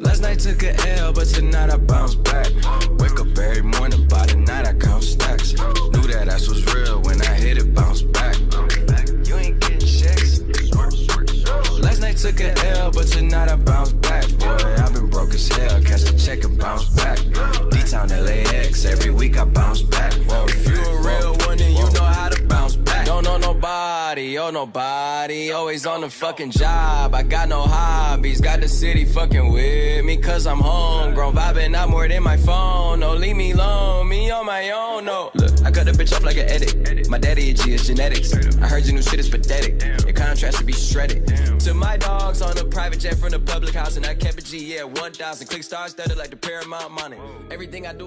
Last night took a L, but tonight I bounce back. Wake up every morning, by the night I count stacks. Knew that ass was real when I hit it, bounce back. You ain't getting checks. Last night took a L, but tonight I bounce back. Boy, I've been broke as hell, catch the check and bounce back. D-Town LAX, every week I bounce back. Nobody, oh nobody, always on the fucking job. I got no hobbies, got the city fucking with me, cause I'm homegrown. Vibing out more than my phone, no, leave me alone, me on my own, no. Look, I cut the bitch off like an edit. My daddy a G, it's genetics. I heard your new shit is pathetic. Your contrast should be shredded. To my dogs on a private jet from the public house, and I kept a G, yeah, 1,000. Click stars studded like the Paramount money. Everything I do.